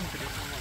интересно.